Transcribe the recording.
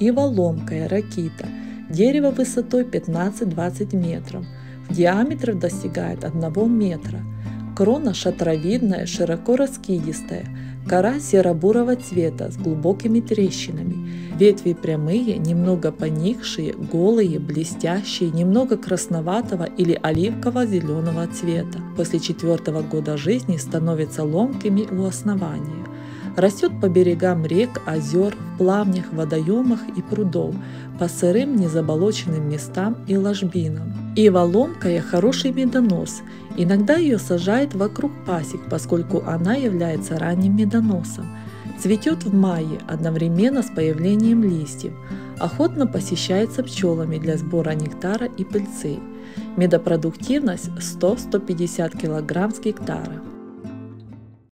Ива ломкая, ракита. Дерево высотой 15-20 метров. В диаметре достигает 1 метра. Крона шатровидная, широко раскидистая. Кора серо-бурого цвета с глубокими трещинами. Ветви прямые, немного поникшие, голые, блестящие, немного красноватого или оливково-зеленого цвета. После четвертого года жизни становятся ломкими у основания. Растет по берегам рек, озер, в плавнях, водоемах и прудов, по сырым незаболоченным местам и ложбинам. Ива ломкая – хороший медонос. Иногда ее сажают вокруг пасек, поскольку она является ранним медоносом. Цветет в мае одновременно с появлением листьев. Охотно посещается пчелами для сбора нектара и пыльцы. Медопродуктивность 100-150 кг с гектара.